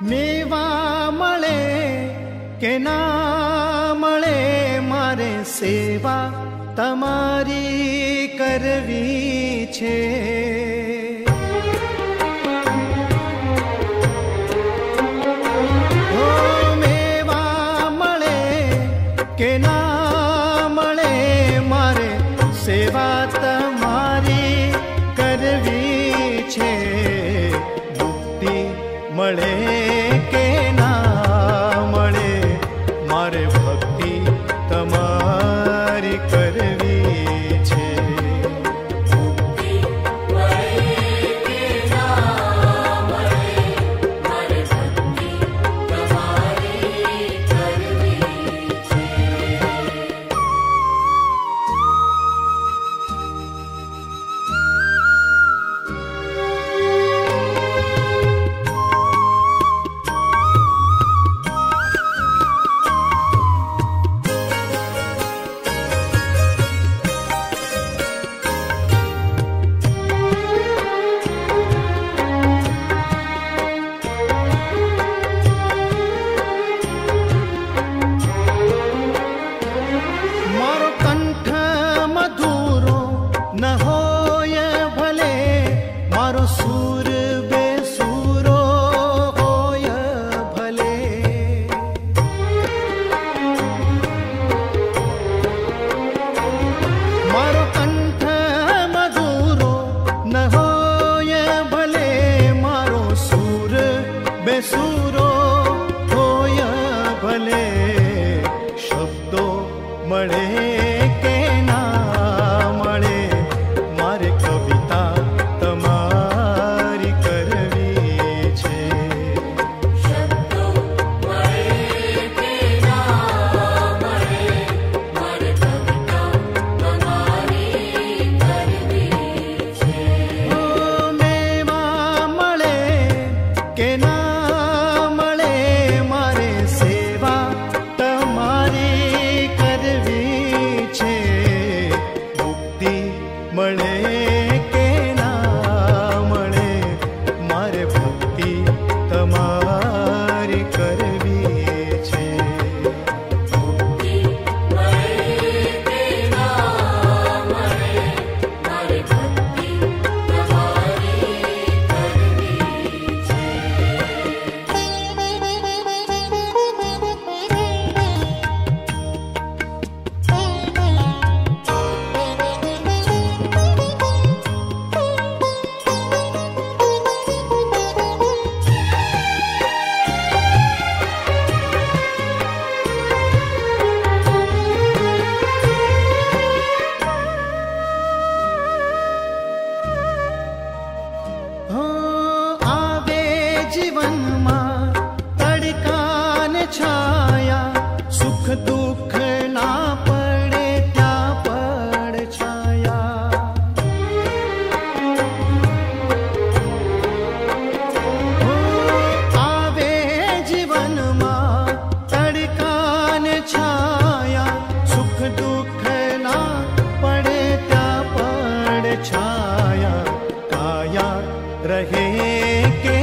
મેવા મળે કે ના મળે મારે સેવા તમારી કરવી છે. ಮಳೆ जीवन मा तड़कान छाया सुख दुख ना पड़े त्या पड़ छाया? ओ, आवे जीवन मा तड़कान छाया सुख दुख ना पड़े त्या पड़ छाया? काया रहे के